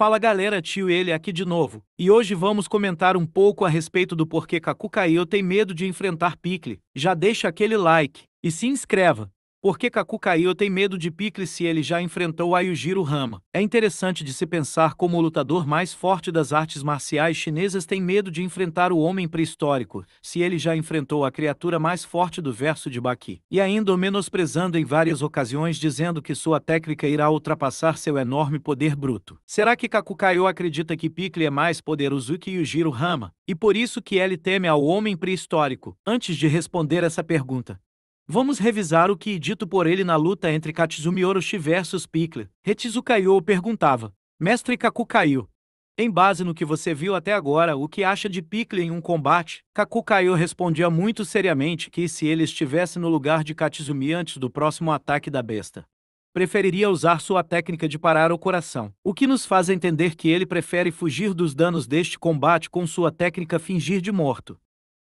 Fala galera, tio ele aqui de novo. E hoje vamos comentar um pouco a respeito do porquê Kakukaio tem medo de enfrentar Picle. Já deixa aquele like e se inscreva. Por que Kaku Kaio tem medo de Picle se ele já enfrentou Ayujiro Rama? É interessante de se pensar como o lutador mais forte das artes marciais chinesas tem medo de enfrentar o homem pré-histórico, se ele já enfrentou a criatura mais forte do verso de Baki. E ainda o menosprezando em várias ocasiões dizendo que sua técnica irá ultrapassar seu enorme poder bruto. Será que Kaku Kaio acredita que Picle é mais poderoso que Yujiro Rama? E por isso que ele teme ao homem pré-histórico? Antes de responder essa pergunta, Vamos revisar o que dito por ele na luta entre Katsumi Orochi versus Pickler. Retsukayo Kaiô perguntava: Mestre Kaku caiu. Em base no que você viu até agora, o que acha de Pickler em um combate? Kaku Kaiô respondia muito seriamente que se ele estivesse no lugar de Katsumi antes do próximo ataque da besta, preferiria usar sua técnica de parar o coração, o que nos faz entender que ele prefere fugir dos danos deste combate com sua técnica fingir de morto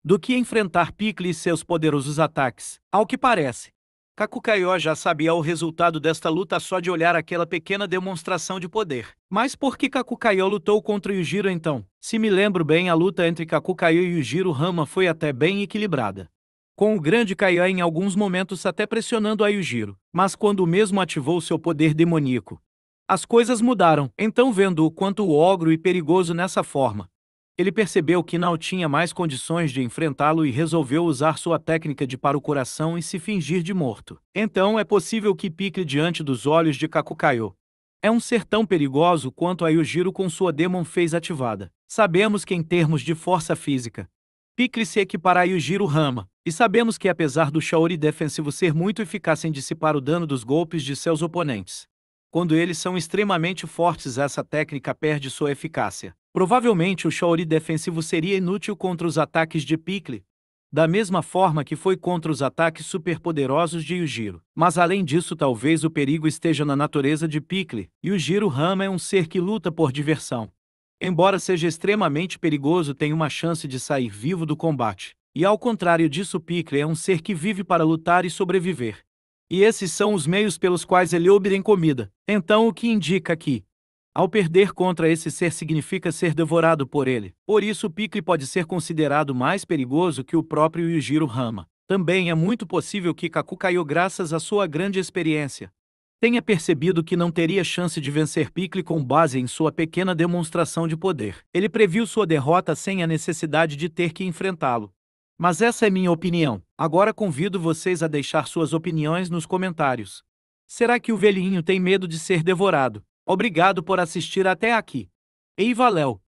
do que enfrentar Picle e seus poderosos ataques. Ao que parece, Kakukayo já sabia o resultado desta luta só de olhar aquela pequena demonstração de poder. Mas por que Kakukayo lutou contra Yujiro então? Se me lembro bem, a luta entre Kakukayo e Yujiro Rama foi até bem equilibrada. Com o grande Kaiô em alguns momentos até pressionando a Yujiro, mas quando o mesmo ativou seu poder demoníaco, as coisas mudaram. Então, vendo o quanto o ogro e perigoso nessa forma, ele percebeu que não tinha mais condições de enfrentá-lo e resolveu usar sua técnica de para o coração e se fingir de morto. Então é possível que pique diante dos olhos de Kakukayo. É um ser tão perigoso quanto a Yujiro com sua Demon Phase ativada. Sabemos que em termos de força física, Picle se equipara a Yujiro Rama, e sabemos que apesar do Shaori defensivo ser muito eficaz em dissipar o dano dos golpes de seus oponentes, quando eles são extremamente fortes essa técnica perde sua eficácia. Provavelmente o Shaori defensivo seria inútil contra os ataques de Picle, da mesma forma que foi contra os ataques superpoderosos de Yujiro. Mas além disso, talvez o perigo esteja na natureza de Picle. Yujiro Rama é um ser que luta por diversão. Embora seja extremamente perigoso, tem uma chance de sair vivo do combate. E ao contrário disso, Picle é um ser que vive para lutar e sobreviver. E esses são os meios pelos quais ele obtém comida. Então, o que indica que, ao perder contra esse ser significa ser devorado por ele. Por isso o Picle pode ser considerado mais perigoso que o próprio Yujiro Rama. Também é muito possível que Kaku caiu graças à sua grande experiência. Tenha percebido que não teria chance de vencer Picle com base em sua pequena demonstração de poder. Ele previu sua derrota sem a necessidade de ter que enfrentá-lo. Mas essa é minha opinião. Agora convido vocês a deixar suas opiniões nos comentários. Será que o velhinho tem medo de ser devorado? Obrigado por assistir até aqui. Ei valeu!